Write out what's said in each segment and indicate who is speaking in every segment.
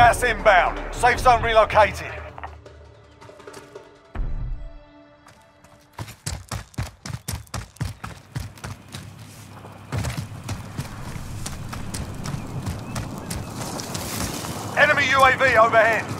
Speaker 1: Gas inbound. Safe zone relocated. Enemy UAV overhead.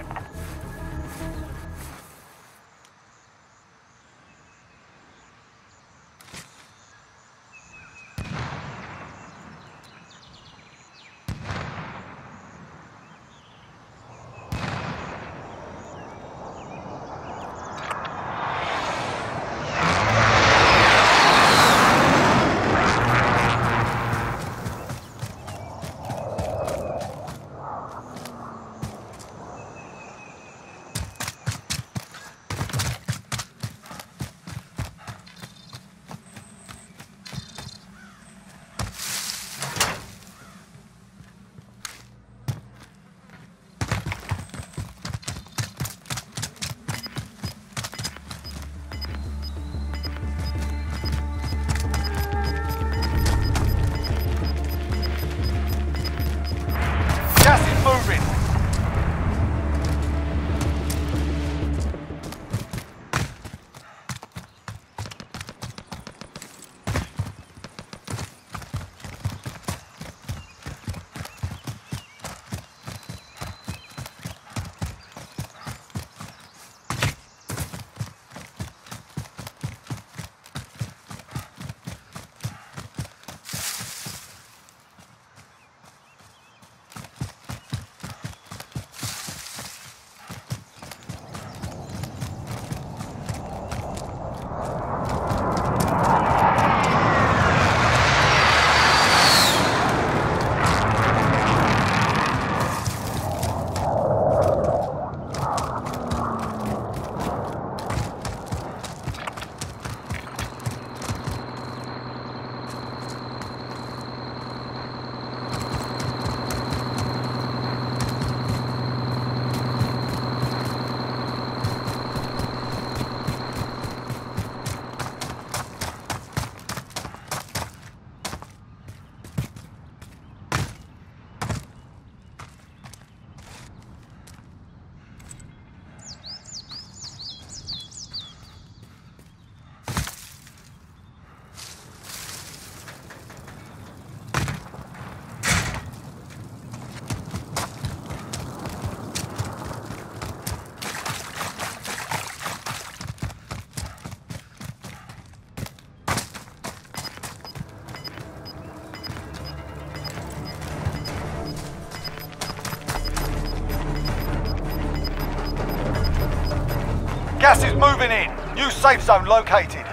Speaker 1: Gas is moving in. New safe zone located.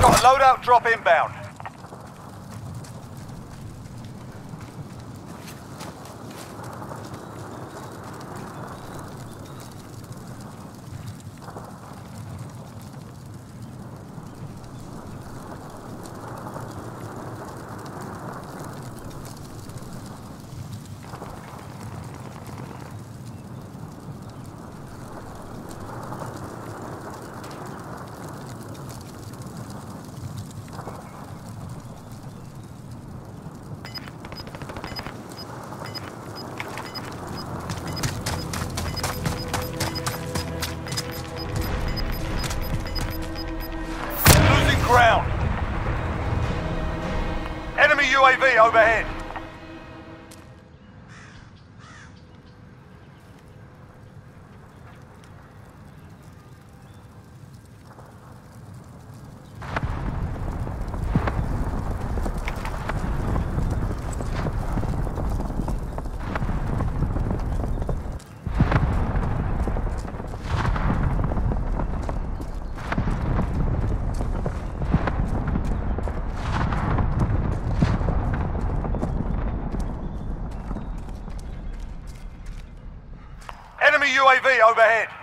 Speaker 1: Got a loadout drop inbound. UAV overhead. Overhead.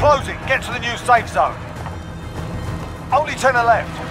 Speaker 1: Is closing. Get to the new safe zone. Only turn left.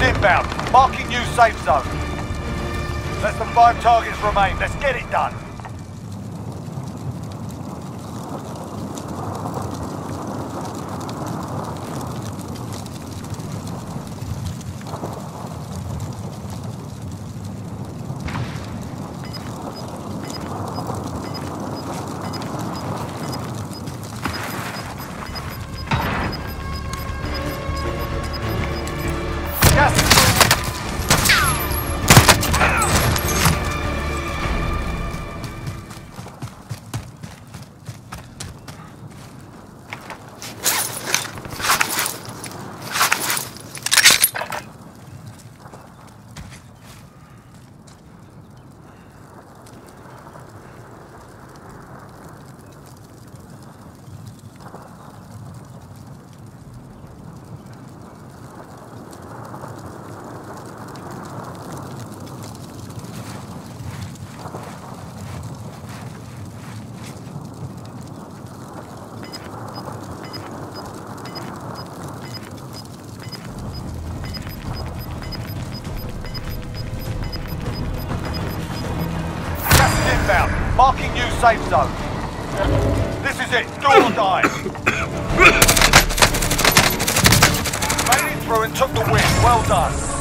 Speaker 1: Is inbound. Marking new safe zone. Less than five targets remain. Let's get it done. New safe zone. This is it. Do or die. Made it through and took the win. Well done.